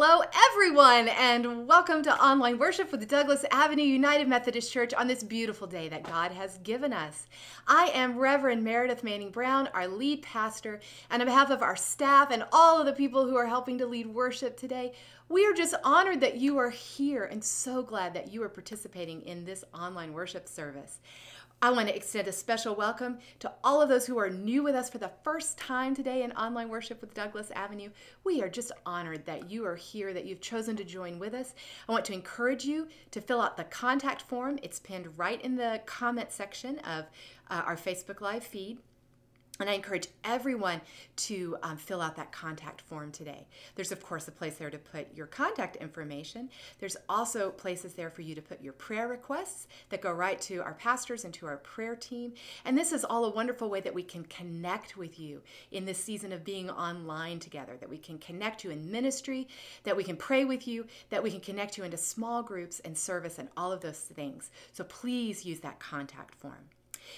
Hello, everyone, and welcome to online worship with the Douglas Avenue United Methodist Church on this beautiful day that God has given us. I am Reverend Meredith Manning Brown, our lead pastor, and on behalf of our staff and all of the people who are helping to lead worship today, we are just honored that you are here and so glad that you are participating in this online worship service. I want to extend a special welcome to all of those who are new with us for the first time today in online worship with Douglas Avenue. We are just honored that you are here, that you've chosen to join with us. I want to encourage you to fill out the contact form. It's pinned right in the comment section of uh, our Facebook Live feed. And I encourage everyone to um, fill out that contact form today. There's, of course, a place there to put your contact information. There's also places there for you to put your prayer requests that go right to our pastors and to our prayer team. And this is all a wonderful way that we can connect with you in this season of being online together, that we can connect you in ministry, that we can pray with you, that we can connect you into small groups and service and all of those things. So please use that contact form.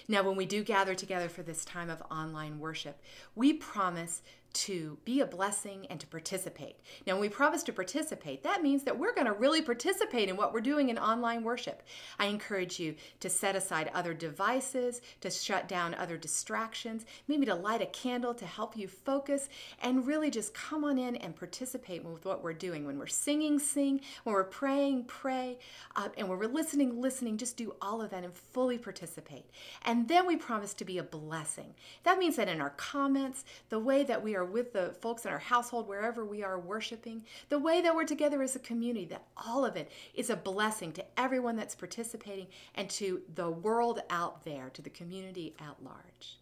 Now, when we do gather together for this time of online worship, we promise to be a blessing and to participate. Now, when we promise to participate, that means that we're going to really participate in what we're doing in online worship. I encourage you to set aside other devices, to shut down other distractions, maybe to light a candle to help you focus, and really just come on in and participate with what we're doing. When we're singing, sing. When we're praying, pray. Uh, and when we're listening, listening. Just do all of that and fully participate. And then we promise to be a blessing. That means that in our comments, the way that we are with the folks in our household, wherever we are worshiping, the way that we're together as a community, that all of it is a blessing to everyone that's participating and to the world out there, to the community at large.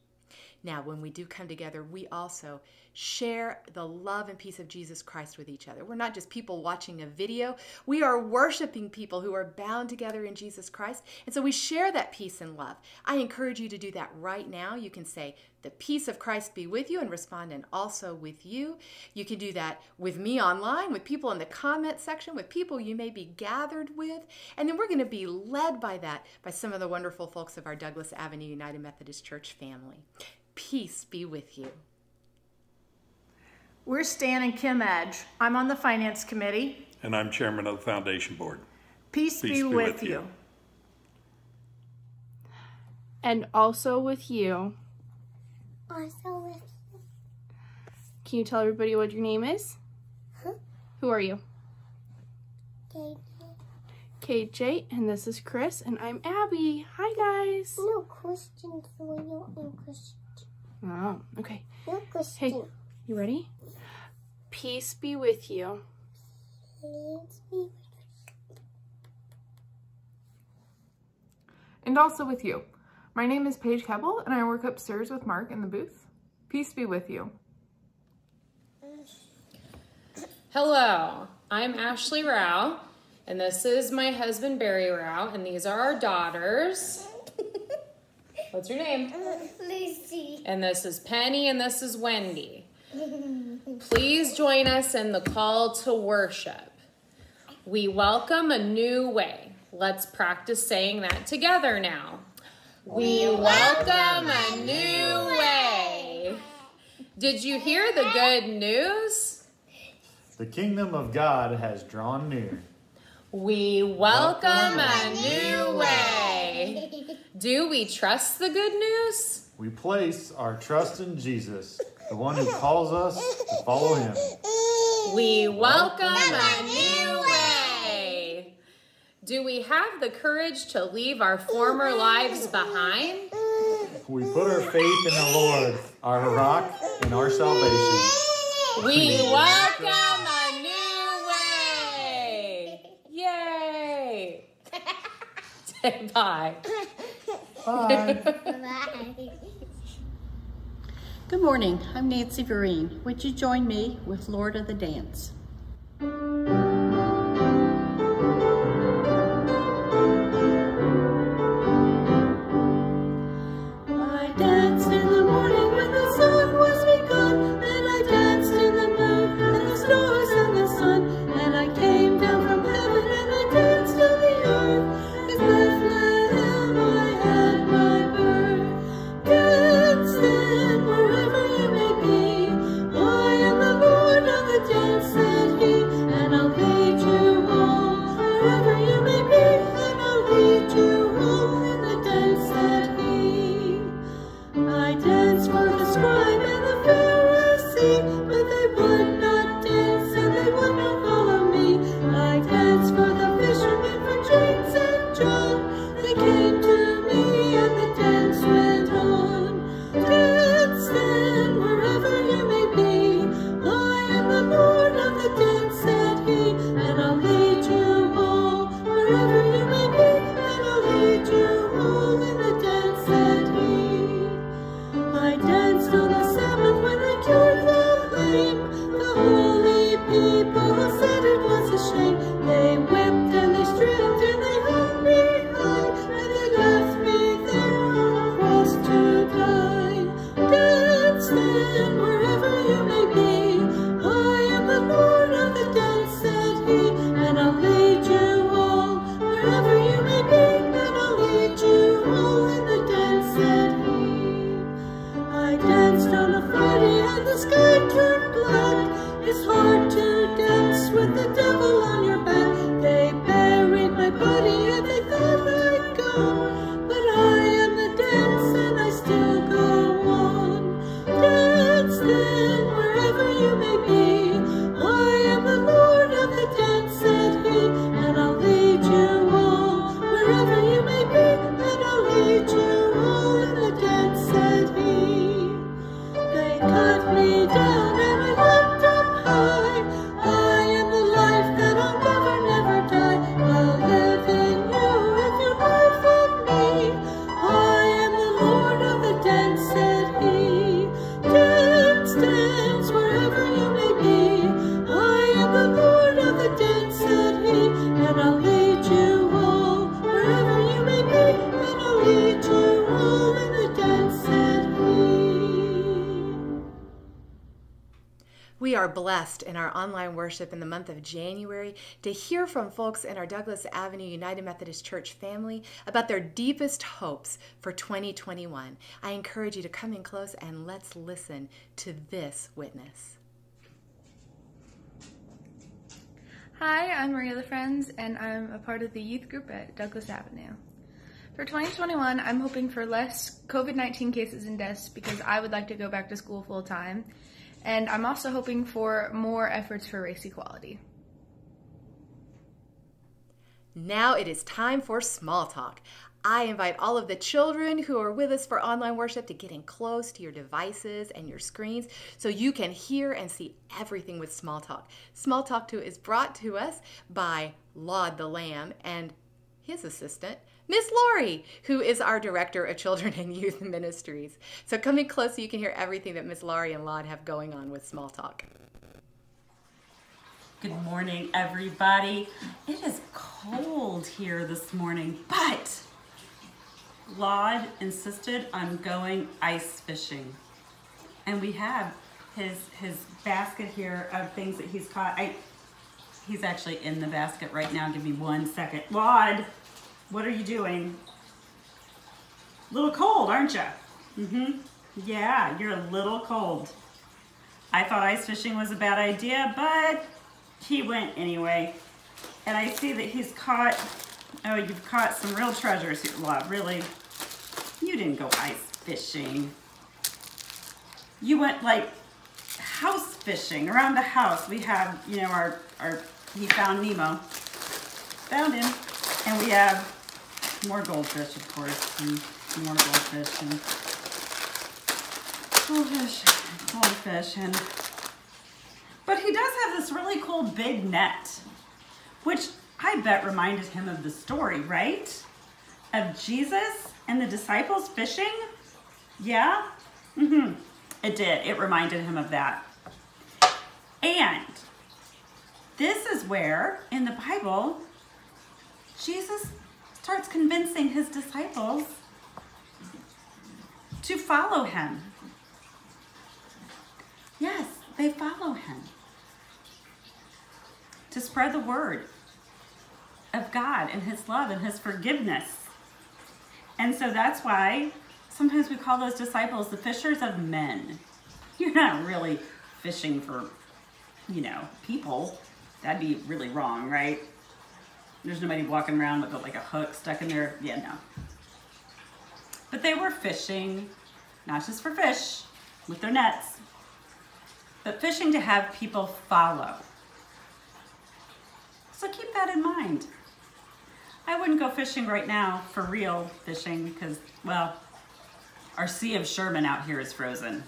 Now, when we do come together, we also share the love and peace of Jesus Christ with each other. We're not just people watching a video, we are worshiping people who are bound together in Jesus Christ. And so we share that peace and love. I encourage you to do that right now. You can say, the peace of Christ be with you and respond, and also with you. You can do that with me online, with people in the comment section, with people you may be gathered with. And then we're going to be led by that by some of the wonderful folks of our Douglas Avenue United Methodist Church family. Peace be with you. We're Stan and Kim Edge. I'm on the Finance Committee. And I'm chairman of the Foundation Board. Peace, Peace be, be, with, with you. you. And also with you. Also with you. Can you tell everybody what your name is? Huh? Who are you? KJ. KJ, and this is Chris, and I'm Abby. Hi, guys. No questions for you and Christian. Oh, okay. No Hey, you ready? Peace be with you. Peace be with you. And also with you. My name is Paige Keppel, and I work upstairs with Mark in the booth. Peace be with you. Hello, I'm Ashley Rao, and this is my husband Barry Rao, and these are our daughters. What's your name? Lucy. And this is Penny, and this is Wendy. Please join us in the call to worship. We welcome a new way. Let's practice saying that together now. We welcome a new way. Did you hear the good news? The kingdom of God has drawn near. We welcome a new way. Do we trust the good news? We place our trust in Jesus, the one who calls us to follow him. We welcome a new way. Do we have the courage to leave our former lives behind? We put our faith in the Lord, our rock and our salvation. We welcome a new way. Yay. Say bye. Bye. Good morning. I'm Nancy Vereen. Would you join me with Lord of the Dance? Our online worship in the month of January to hear from folks in our Douglas Avenue United Methodist Church family about their deepest hopes for 2021. I encourage you to come in close and let's listen to this witness. Hi, I'm Maria the Friends, and I'm a part of the youth group at Douglas Avenue. For 2021, I'm hoping for less COVID 19 cases and deaths because I would like to go back to school full time. And I'm also hoping for more efforts for race equality. Now it is time for small talk. I invite all of the children who are with us for online worship to get in close to your devices and your screens so you can hear and see everything with Small Talk. Small Talk 2 is brought to us by Laud the Lamb and his assistant, Miss Lori, who is our Director of Children and Youth Ministries. So come in close so you can hear everything that Miss Lori and Laud have going on with Small Talk. Good morning, everybody. It is cold here this morning, but Laud insisted on going ice fishing. And we have his his basket here of things that he's caught. I he's actually in the basket right now. Give me one second. Laud, what are you doing? A little cold, aren't you? Mm-hmm. Yeah, you're a little cold. I thought ice fishing was a bad idea, but he went anyway. And I see that he's caught, oh, you've caught some real treasures here, Laud, really. You didn't go ice fishing. You went like house fishing around the house. We have, you know, our, our, he found Nemo. Found him. And we have more goldfish, of course, and more goldfish and goldfish, goldfish, and but he does have this really cool big net, which I bet reminded him of the story, right? Of Jesus and the disciples fishing? Yeah? Mm-hmm. It did. It reminded him of that. And this is where, in the Bible, Jesus starts convincing his disciples to follow him. Yes, they follow him to spread the word of God and his love and his forgiveness. And so that's why sometimes we call those disciples the fishers of men. You're not really fishing for, you know, people. That'd be really wrong, right? There's nobody walking around with like a hook stuck in their, yeah, no. But they were fishing, not just for fish, with their nets, but fishing to have people follow. So keep that in mind. I wouldn't go fishing right now for real fishing because, well, our Sea of Sherman out here is frozen.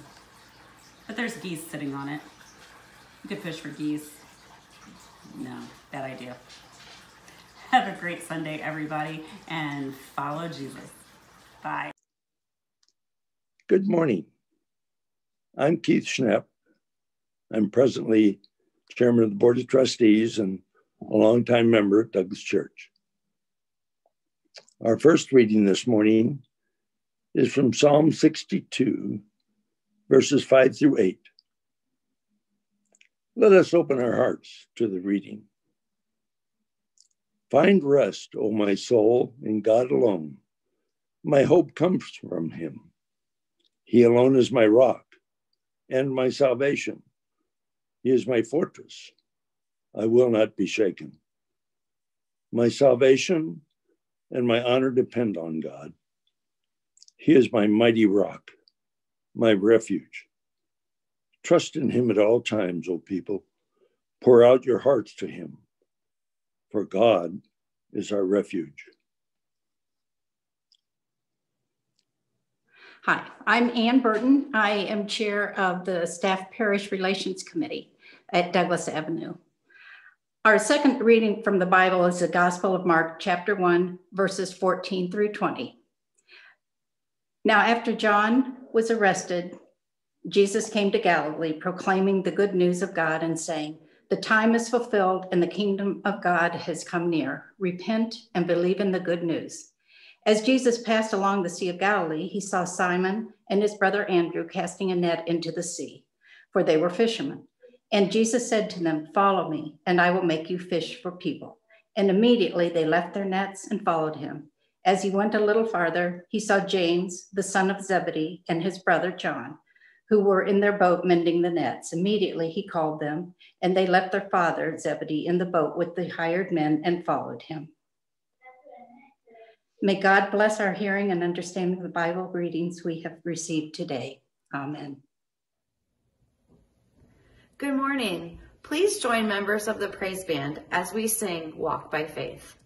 But there's geese sitting on it. You could fish for geese. No, bad idea. Have a great Sunday, everybody, and follow Jesus. Bye. Good morning. I'm Keith Schnepp. I'm presently chairman of the Board of Trustees and a longtime member at Douglas Church. Our first reading this morning is from Psalm 62, verses 5 through 8. Let us open our hearts to the reading. Find rest, O my soul, in God alone. My hope comes from him. He alone is my rock and my salvation. He is my fortress. I will not be shaken. My salvation and my honor depend on God. He is my mighty rock, my refuge. Trust in him at all times, O people. Pour out your hearts to him for God is our refuge. Hi, I'm Ann Burton. I am chair of the Staff Parish Relations Committee at Douglas Avenue. Our second reading from the Bible is the Gospel of Mark, chapter 1, verses 14 through 20. Now, after John was arrested, Jesus came to Galilee proclaiming the good news of God and saying, the time is fulfilled and the kingdom of God has come near. Repent and believe in the good news. As Jesus passed along the Sea of Galilee, he saw Simon and his brother Andrew casting a net into the sea, for they were fishermen. And Jesus said to them, Follow me, and I will make you fish for people. And immediately they left their nets and followed him. As he went a little farther, he saw James, the son of Zebedee, and his brother John, who were in their boat mending the nets. Immediately he called them, and they left their father Zebedee in the boat with the hired men and followed him. May God bless our hearing and understanding of the Bible readings we have received today. Amen. Good morning. Please join members of the praise band as we sing Walk by Faith.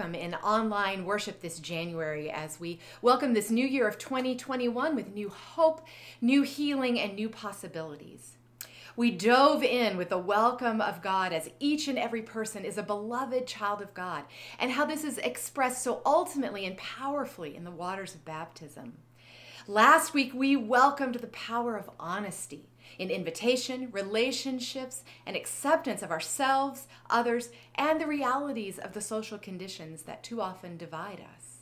Welcome in online worship this January as we welcome this new year of 2021 with new hope, new healing, and new possibilities. We dove in with the welcome of God as each and every person is a beloved child of God, and how this is expressed so ultimately and powerfully in the waters of baptism. Last week, we welcomed the power of honesty in invitation, relationships, and acceptance of ourselves, others, and the realities of the social conditions that too often divide us.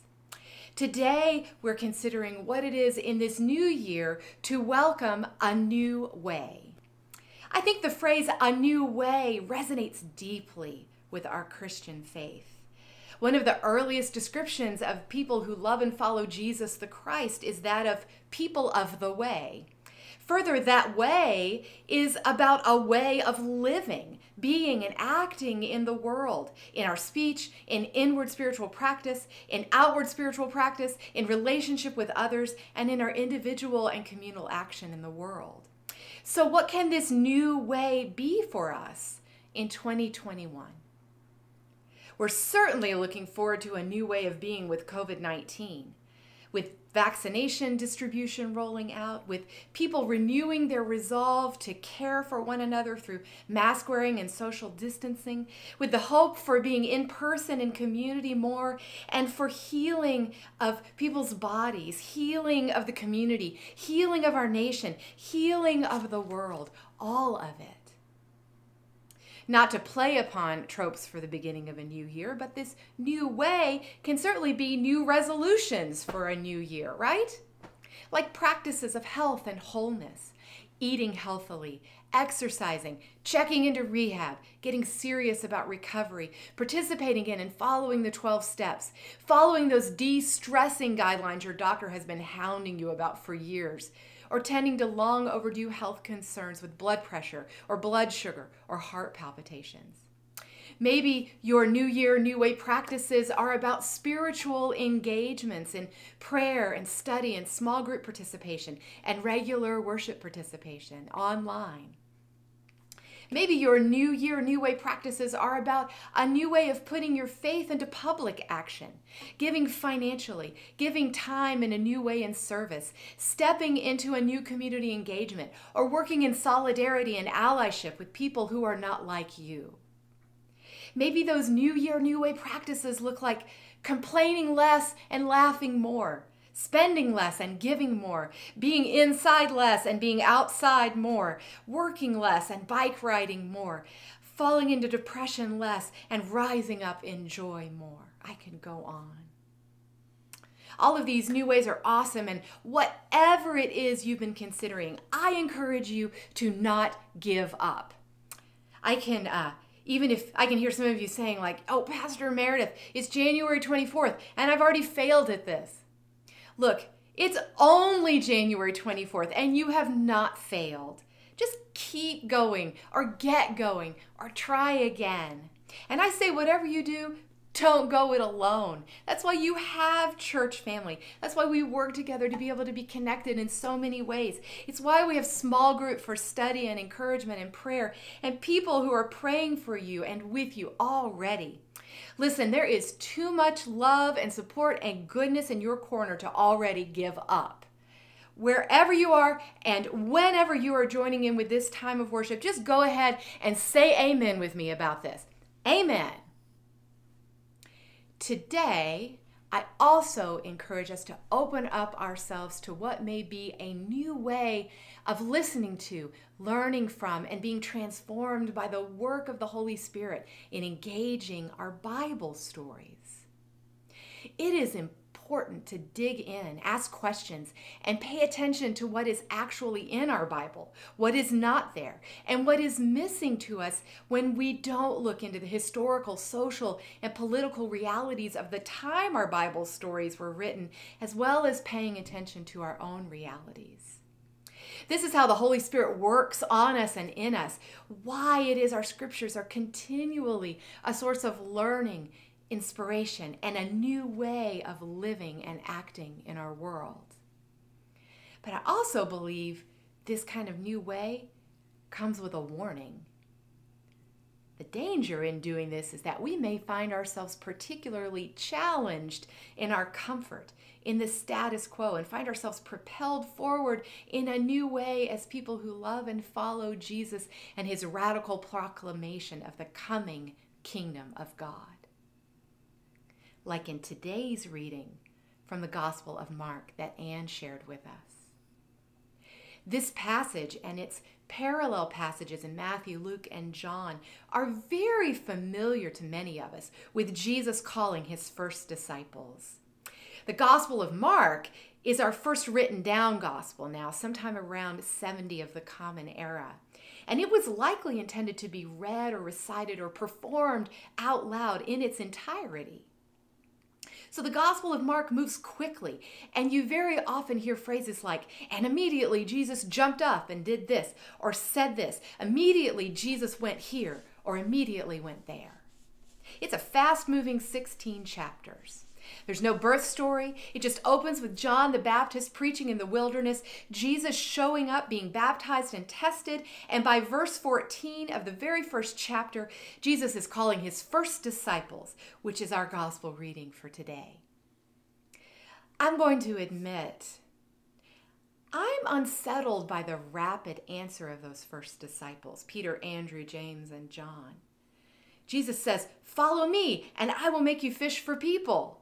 Today, we're considering what it is in this new year to welcome a new way. I think the phrase a new way resonates deeply with our Christian faith. One of the earliest descriptions of people who love and follow Jesus the Christ is that of people of the way. Further, that way is about a way of living, being and acting in the world, in our speech, in inward spiritual practice, in outward spiritual practice, in relationship with others, and in our individual and communal action in the world. So, what can this new way be for us in 2021? We're certainly looking forward to a new way of being with COVID 19, with vaccination distribution rolling out, with people renewing their resolve to care for one another through mask wearing and social distancing, with the hope for being in person in community more, and for healing of people's bodies, healing of the community, healing of our nation, healing of the world, all of it not to play upon tropes for the beginning of a new year, but this new way can certainly be new resolutions for a new year, right? Like practices of health and wholeness, eating healthily, exercising, checking into rehab, getting serious about recovery, participating in and following the 12 steps, following those de stressing guidelines your doctor has been hounding you about for years, or tending to long overdue health concerns with blood pressure or blood sugar or heart palpitations. Maybe your New Year, New Way practices are about spiritual engagements in prayer and study and small group participation and regular worship participation online. Maybe your New Year, New Way practices are about a new way of putting your faith into public action, giving financially, giving time in a new way in service, stepping into a new community engagement, or working in solidarity and allyship with people who are not like you. Maybe those New Year, New Way practices look like complaining less and laughing more spending less and giving more, being inside less and being outside more, working less and bike riding more, falling into depression less and rising up in joy more. I can go on. All of these new ways are awesome, and whatever it is you've been considering, I encourage you to not give up. I can, uh, even if I can hear some of you saying, like, oh, Pastor Meredith, it's January 24th, and I've already failed at this. Look, it's only January 24th and you have not failed. Just keep going or get going or try again. And I say, whatever you do, don't go it alone. That's why you have church family. That's why we work together to be able to be connected in so many ways. It's why we have small group for study and encouragement and prayer and people who are praying for you and with you already. Listen, there is too much love and support and goodness in your corner to already give up. Wherever you are and whenever you are joining in with this time of worship, just go ahead and say amen with me about this. Amen. Today, I also encourage us to open up ourselves to what may be a new way of listening to, learning from, and being transformed by the work of the Holy Spirit in engaging our Bible stories. It is important important to dig in, ask questions, and pay attention to what is actually in our Bible, what is not there, and what is missing to us when we don't look into the historical, social, and political realities of the time our Bible stories were written, as well as paying attention to our own realities. This is how the Holy Spirit works on us and in us. Why it is our scriptures are continually a source of learning, inspiration, and a new way of living and acting in our world. But I also believe this kind of new way comes with a warning. The danger in doing this is that we may find ourselves particularly challenged in our comfort, in the status quo, and find ourselves propelled forward in a new way as people who love and follow Jesus and his radical proclamation of the coming kingdom of God like in today's reading from the Gospel of Mark that Ann shared with us. This passage and its parallel passages in Matthew, Luke, and John are very familiar to many of us, with Jesus calling his first disciples. The Gospel of Mark is our first written down gospel now, sometime around 70 of the Common Era. And it was likely intended to be read or recited or performed out loud in its entirety. So the Gospel of Mark moves quickly, and you very often hear phrases like, and immediately Jesus jumped up and did this, or said this. Immediately Jesus went here, or immediately went there. It's a fast moving 16 chapters. There's no birth story. It just opens with John the Baptist preaching in the wilderness, Jesus showing up, being baptized and tested. And by verse 14 of the very first chapter, Jesus is calling his first disciples, which is our gospel reading for today. I'm going to admit, I'm unsettled by the rapid answer of those first disciples Peter, Andrew, James, and John. Jesus says, Follow me, and I will make you fish for people.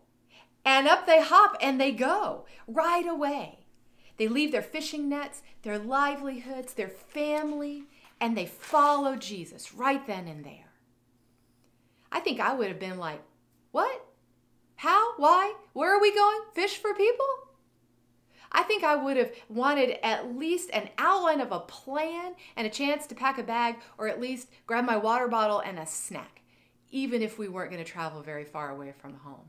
And up they hop and they go right away. They leave their fishing nets, their livelihoods, their family, and they follow Jesus right then and there. I think I would have been like, What? How? Why? Where are we going? Fish for people? I think I would have wanted at least an outline of a plan and a chance to pack a bag or at least grab my water bottle and a snack, even if we weren't going to travel very far away from home.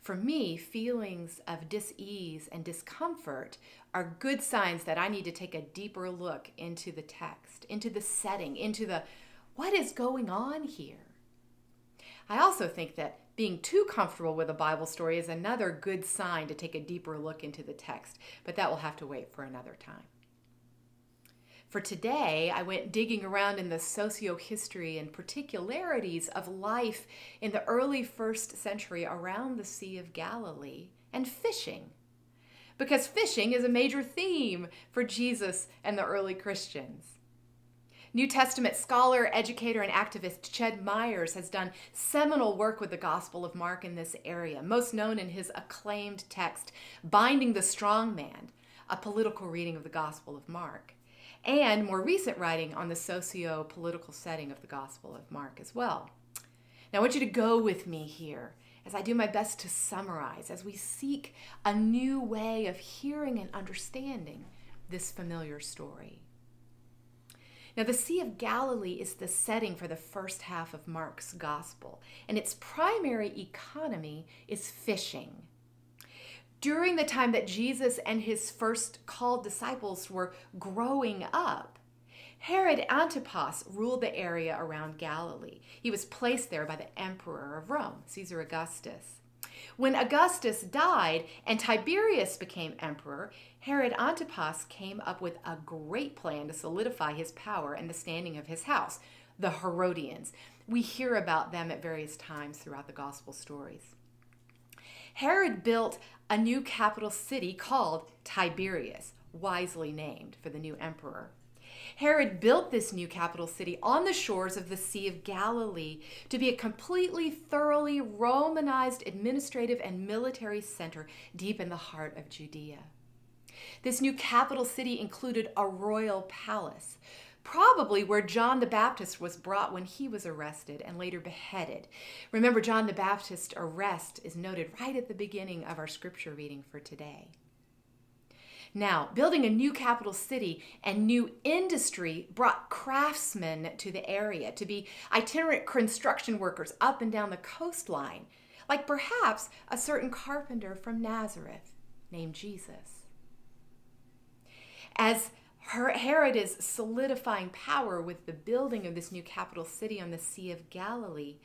For me, feelings of dis-ease and discomfort are good signs that I need to take a deeper look into the text, into the setting, into the what is going on here. I also think that being too comfortable with a Bible story is another good sign to take a deeper look into the text, but that will have to wait for another time. For today, I went digging around in the socio-history and particularities of life in the early first century around the Sea of Galilee and fishing. Because fishing is a major theme for Jesus and the early Christians. New Testament scholar, educator, and activist Ched Myers has done seminal work with the Gospel of Mark in this area, most known in his acclaimed text, Binding the Strong Man, a political reading of the Gospel of Mark and more recent writing on the socio political setting of the Gospel of Mark as well. Now, I want you to go with me here as I do my best to summarize as we seek a new way of hearing and understanding this familiar story. Now, the Sea of Galilee is the setting for the first half of Mark's Gospel, and its primary economy is fishing during the time that Jesus and his first called disciples were growing up, Herod Antipas ruled the area around Galilee. He was placed there by the emperor of Rome, Caesar Augustus. When Augustus died and Tiberius became emperor, Herod Antipas came up with a great plan to solidify his power and the standing of his house, the Herodians. We hear about them at various times throughout the gospel stories. Herod built a new capital city called Tiberias, wisely named for the new emperor. Herod built this new capital city on the shores of the Sea of Galilee to be a completely, thoroughly Romanized administrative and military center deep in the heart of Judea. This new capital city included a royal palace, probably where John the Baptist was brought when he was arrested and later beheaded. Remember, John the Baptist's arrest is noted right at the beginning of our scripture reading for today. Now, building a new capital city and new industry brought craftsmen to the area to be itinerant construction workers up and down the coastline, like perhaps a certain carpenter from Nazareth named Jesus. As Herod is solidifying power with the building of this new capital city on the Sea of Galilee.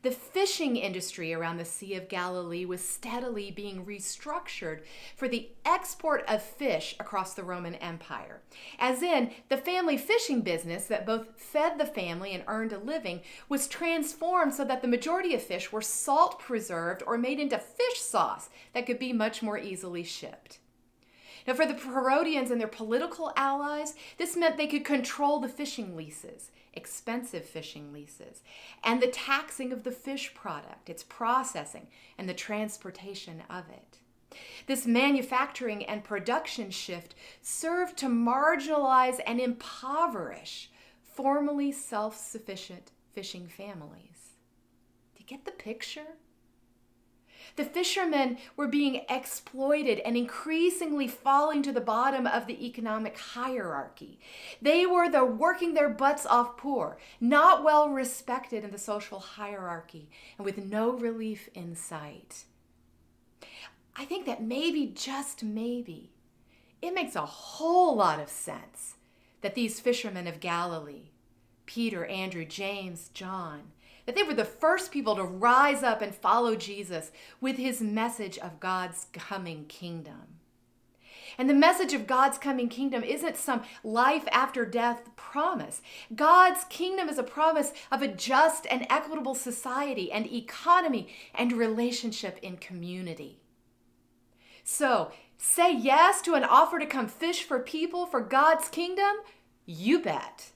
The fishing industry around the Sea of Galilee was steadily being restructured for the export of fish across the Roman Empire. As in, the family fishing business that both fed the family and earned a living was transformed so that the majority of fish were salt preserved or made into fish sauce that could be much more easily shipped. Now, for the Herodians and their political allies, this meant they could control the fishing leases, expensive fishing leases, and the taxing of the fish product, its processing, and the transportation of it. This manufacturing and production shift served to marginalize and impoverish formerly self sufficient fishing families. Do you get the picture? The fishermen were being exploited and increasingly falling to the bottom of the economic hierarchy. They were the working their butts off poor, not well respected in the social hierarchy, and with no relief in sight. I think that maybe, just maybe, it makes a whole lot of sense that these fishermen of Galilee, Peter, Andrew, James, John, that they were the first people to rise up and follow Jesus with his message of God's coming kingdom. And the message of God's coming kingdom isn't some life after death promise. God's kingdom is a promise of a just and equitable society and economy and relationship in community. So, say yes to an offer to come fish for people for God's kingdom? You bet.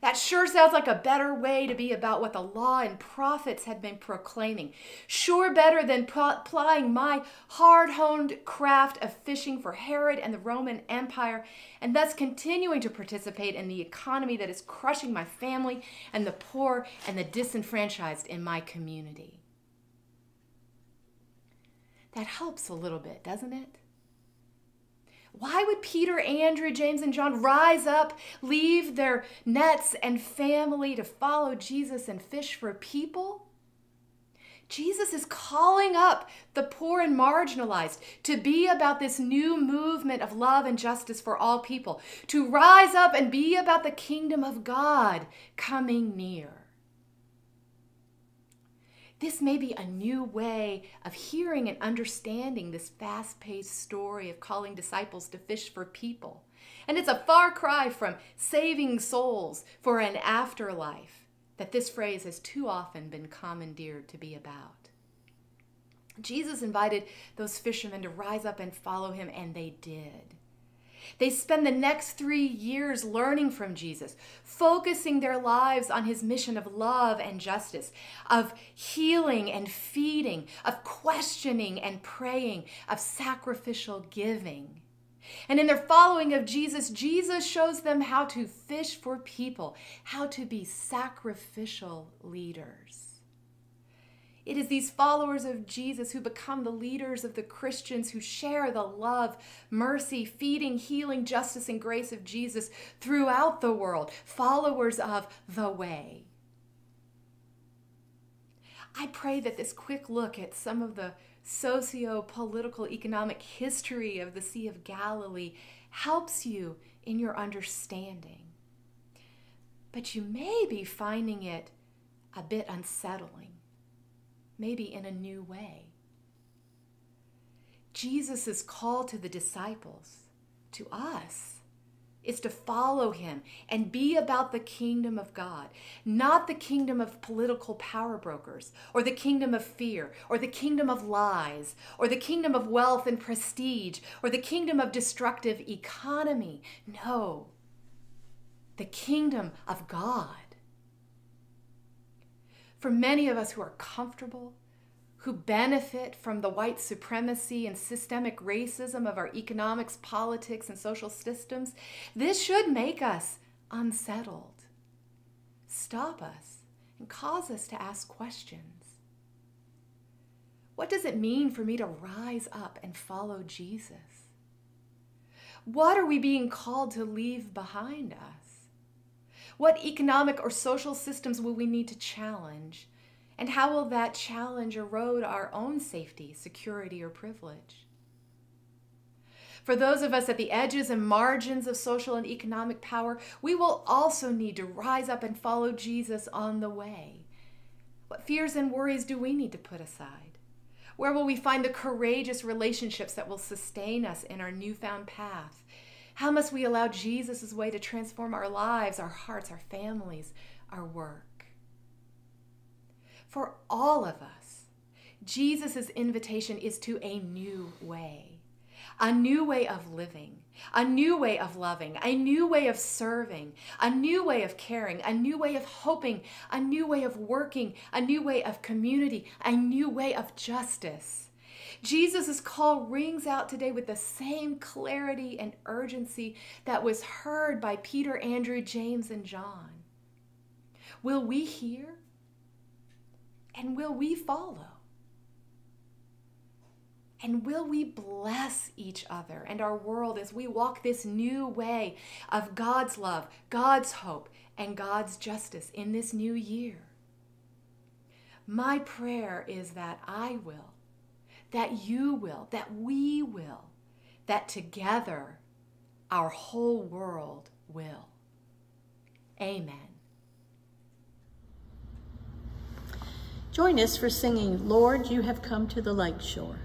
That sure sounds like a better way to be about what the law and prophets had been proclaiming. Sure better than plying my hard honed craft of fishing for Herod and the Roman Empire, and thus continuing to participate in the economy that is crushing my family and the poor and the disenfranchised in my community. That helps a little bit, doesn't it? Why would Peter, Andrew, James, and John rise up, leave their nets and family to follow Jesus and fish for people? Jesus is calling up the poor and marginalized to be about this new movement of love and justice for all people, to rise up and be about the kingdom of God coming near. This may be a new way of hearing and understanding this fast paced story of calling disciples to fish for people. And it's a far cry from saving souls for an afterlife that this phrase has too often been commandeered to be about. Jesus invited those fishermen to rise up and follow him, and they did. They spend the next three years learning from Jesus, focusing their lives on his mission of love and justice, of healing and feeding, of questioning and praying, of sacrificial giving. And in their following of Jesus, Jesus shows them how to fish for people, how to be sacrificial leaders. It is these followers of Jesus who become the leaders of the Christians who share the love, mercy, feeding, healing, justice, and grace of Jesus throughout the world, followers of the way. I pray that this quick look at some of the socio political economic history of the Sea of Galilee helps you in your understanding. But you may be finding it a bit unsettling maybe in a new way. Jesus' call to the disciples, to us, is to follow him and be about the kingdom of God, not the kingdom of political power brokers, or the kingdom of fear, or the kingdom of lies, or the kingdom of wealth and prestige, or the kingdom of destructive economy. No, the kingdom of God. For many of us who are comfortable, who benefit from the white supremacy and systemic racism of our economics, politics, and social systems, this should make us unsettled, stop us, and cause us to ask questions. What does it mean for me to rise up and follow Jesus? What are we being called to leave behind us? What economic or social systems will we need to challenge? And how will that challenge erode our own safety, security, or privilege? For those of us at the edges and margins of social and economic power, we will also need to rise up and follow Jesus on the way. What fears and worries do we need to put aside? Where will we find the courageous relationships that will sustain us in our newfound path? How must we allow Jesus' way to transform our lives, our hearts, our families, our work? For all of us, Jesus' invitation is to a new way, a new way of living, a new way of loving, a new way of serving, a new way of caring, a new way of hoping, a new way of working, a new way of community, a new way of justice. Jesus' call rings out today with the same clarity and urgency that was heard by Peter, Andrew, James, and John. Will we hear? And will we follow? And will we bless each other and our world as we walk this new way of God's love, God's hope, and God's justice in this new year? My prayer is that I will, that you will, that we will, that together our whole world will. Amen. Join us for singing, Lord, You Have Come to the Lake Shore.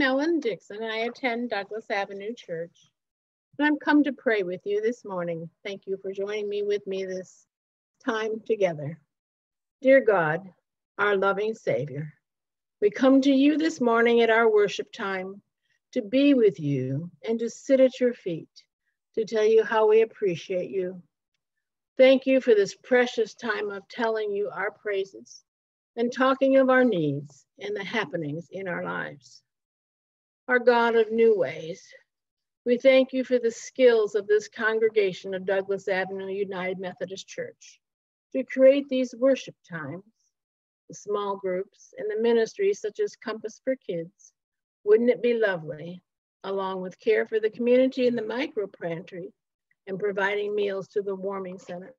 I'm Ellen Dixon. I attend Douglas Avenue Church. And I'm come to pray with you this morning. Thank you for joining me with me this time together. Dear God, our loving Savior, we come to you this morning at our worship time to be with you and to sit at your feet to tell you how we appreciate you. Thank you for this precious time of telling you our praises and talking of our needs and the happenings in our lives our God of new ways. We thank you for the skills of this congregation of Douglas Avenue United Methodist Church to create these worship times, the small groups, and the ministries such as Compass for Kids. Wouldn't it be lovely, along with care for the community in the micro pantry and providing meals to the warming center?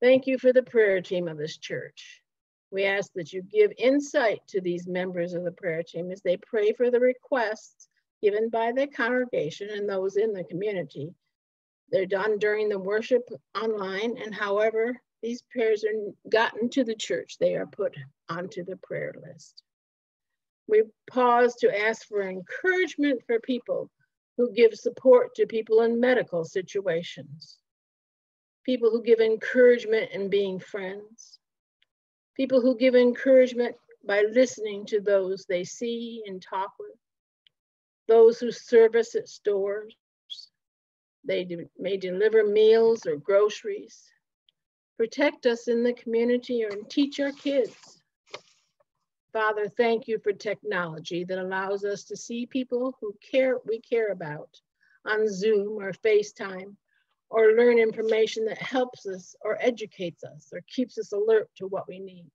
Thank you for the prayer team of this church. We ask that you give insight to these members of the prayer team as they pray for the requests given by the congregation and those in the community. They're done during the worship online, and however these prayers are gotten to the church, they are put onto the prayer list. We pause to ask for encouragement for people who give support to people in medical situations, people who give encouragement in being friends, people who give encouragement by listening to those they see and talk with, those who service at stores. They may deliver meals or groceries, protect us in the community, or teach our kids. Father, thank you for technology that allows us to see people who care we care about on Zoom or FaceTime, or learn information that helps us or educates us or keeps us alert to what we need.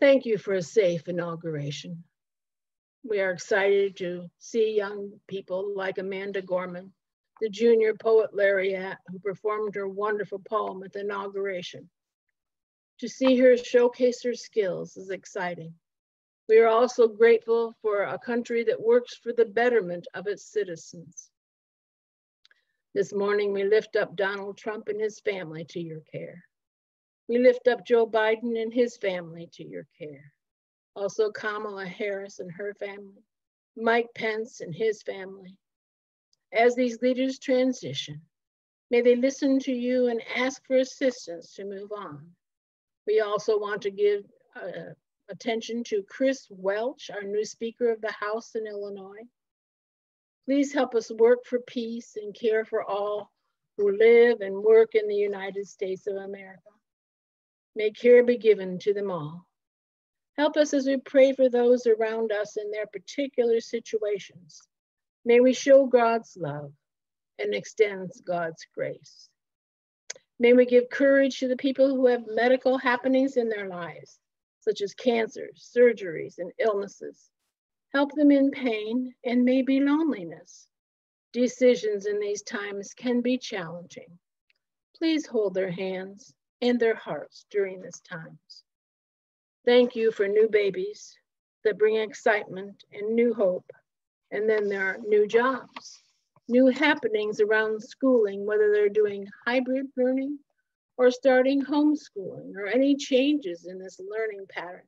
Thank you for a safe inauguration. We are excited to see young people like Amanda Gorman, the junior poet laureate who performed her wonderful poem at the inauguration. To see her showcase her skills is exciting. We are also grateful for a country that works for the betterment of its citizens. This morning, we lift up Donald Trump and his family to your care. We lift up Joe Biden and his family to your care. Also Kamala Harris and her family, Mike Pence and his family, As these leaders transition, may they listen to you and ask for assistance to move on. We also want to give uh, attention to Chris Welch, our new Speaker of the House in Illinois. Please help us work for peace and care for all who live and work in the United States of America. May care be given to them all. Help us as we pray for those around us in their particular situations. May we show God's love and extend God's grace. May we give courage to the people who have medical happenings in their lives, such as cancers, surgeries, and illnesses. Help them in pain and maybe loneliness. Decisions in these times can be challenging. Please hold their hands and their hearts during these times. Thank you for new babies that bring excitement and new hope. And then there are new jobs, new happenings around schooling, whether they're doing hybrid learning or starting homeschooling or any changes in this learning pattern.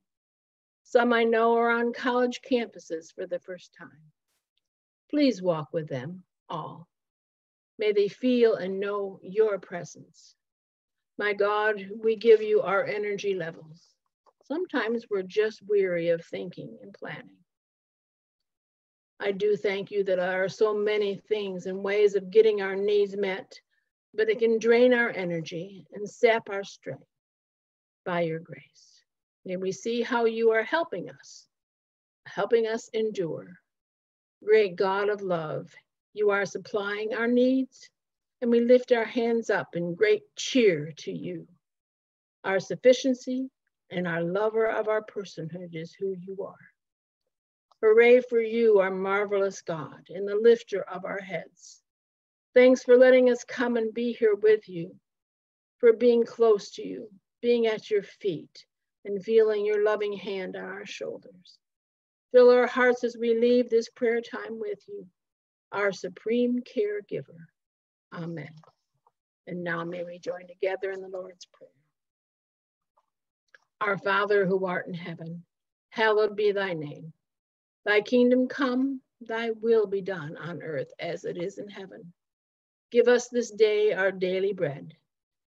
Some I know are on college campuses for the first time. Please walk with them all. May they feel and know your presence. My God, we give you our energy levels. Sometimes we're just weary of thinking and planning. I do thank you that there are so many things and ways of getting our needs met, but it can drain our energy and sap our strength by your grace. May we see how you are helping us, helping us endure. Great God of love, you are supplying our needs, and we lift our hands up in great cheer to you. Our sufficiency and our lover of our personhood is who you are. Hooray for you, our marvelous God, and the lifter of our heads. Thanks for letting us come and be here with you, for being close to you, being at your feet, and feeling your loving hand on our shoulders. Fill our hearts as we leave this prayer time with you, our supreme caregiver. Amen. And now may we join together in the Lord's Prayer. Our Father who art in heaven, hallowed be thy name. Thy kingdom come, thy will be done on earth as it is in heaven. Give us this day our daily bread,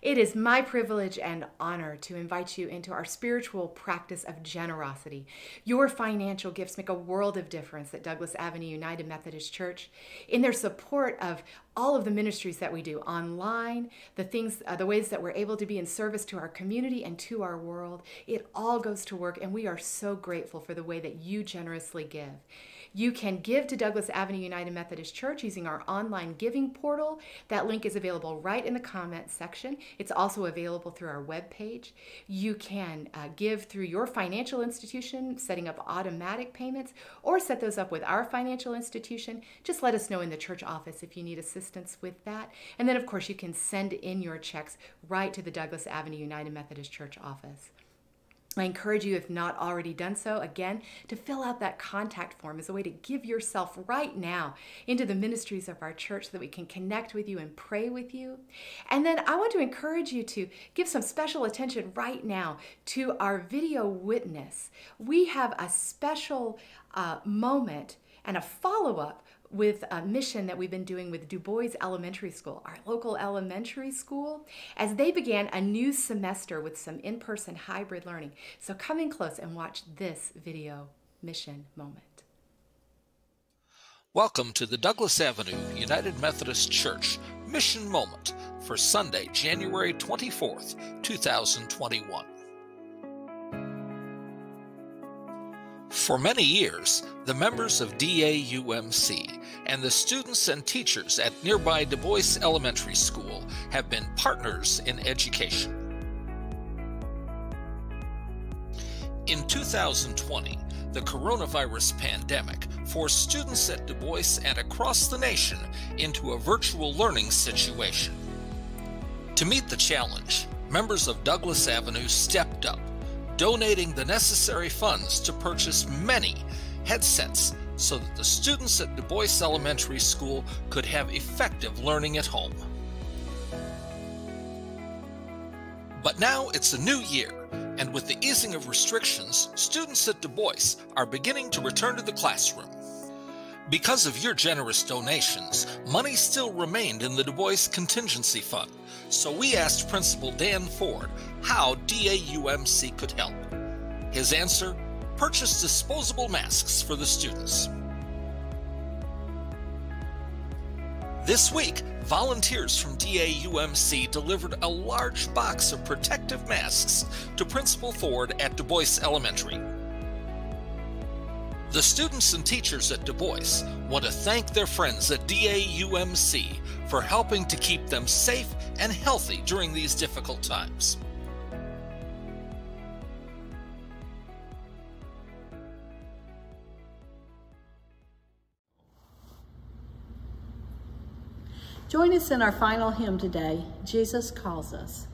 It is my privilege and honor to invite you into our spiritual practice of generosity. Your financial gifts make a world of difference at Douglas Avenue United Methodist Church in their support of all of the ministries that we do online, the things, uh, the ways that we're able to be in service to our community and to our world. It all goes to work, and we are so grateful for the way that you generously give. You can give to Douglas Avenue United Methodist Church using our online giving portal. That link is available right in the comments section. It's also available through our webpage. You can uh, give through your financial institution, setting up automatic payments, or set those up with our financial institution. Just let us know in the church office if you need assistance with that. And then, of course, you can send in your checks right to the Douglas Avenue United Methodist Church office. I encourage you, if not already done so, again, to fill out that contact form as a way to give yourself right now into the ministries of our church so that we can connect with you and pray with you. And then I want to encourage you to give some special attention right now to our video witness. We have a special uh, moment and a follow up with a mission that we've been doing with Du Bois Elementary School, our local elementary school, as they began a new semester with some in person hybrid learning. So come in close and watch this video mission moment. Welcome to the Douglas Avenue United Methodist Church Mission Moment for Sunday, January 24th, 2021. For many years, the members of DAUMC and the students and teachers at nearby Du Bois Elementary School have been partners in education. In 2020, the coronavirus pandemic forced students at Du Bois and across the nation into a virtual learning situation. To meet the challenge, members of Douglas Avenue stepped up donating the necessary funds to purchase many headsets, so that the students at Du Bois Elementary School could have effective learning at home. But now it's a new year, and with the easing of restrictions, students at Du Bois are beginning to return to the classroom. Because of your generous donations, money still remained in the Du Bois Contingency Fund, so we asked Principal Dan Ford how DAUMC could help. His answer purchase disposable masks for the students. This week, volunteers from DAUMC delivered a large box of protective masks to Principal Ford at Du Bois Elementary. The students and teachers at Du Bois want to thank their friends at DAUMC for helping to keep them safe and healthy during these difficult times. Join us in our final hymn today, Jesus Calls Us.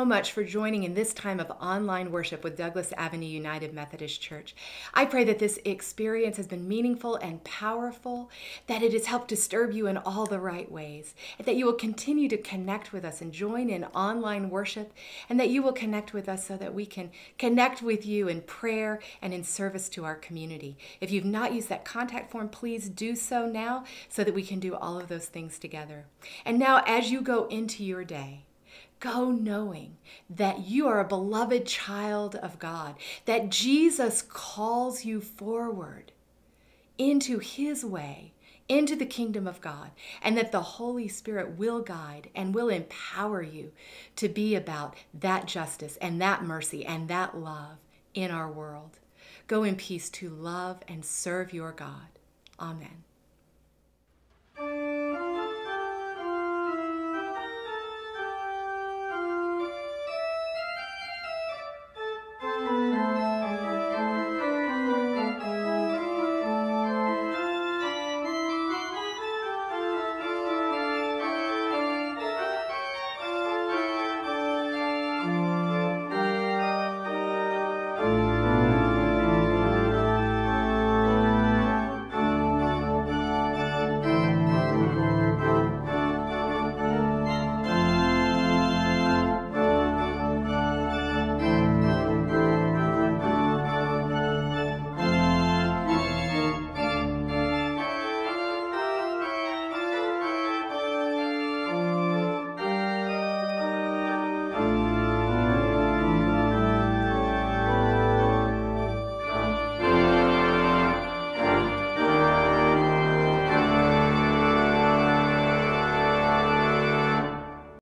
So much for joining in this time of online worship with Douglas Avenue United Methodist Church. I pray that this experience has been meaningful and powerful, that it has helped disturb you in all the right ways, and that you will continue to connect with us and join in online worship, and that you will connect with us so that we can connect with you in prayer and in service to our community. If you've not used that contact form, please do so now so that we can do all of those things together. And now, as you go into your day, Go knowing that you are a beloved child of God, that Jesus calls you forward into his way, into the kingdom of God, and that the Holy Spirit will guide and will empower you to be about that justice and that mercy and that love in our world. Go in peace to love and serve your God. Amen.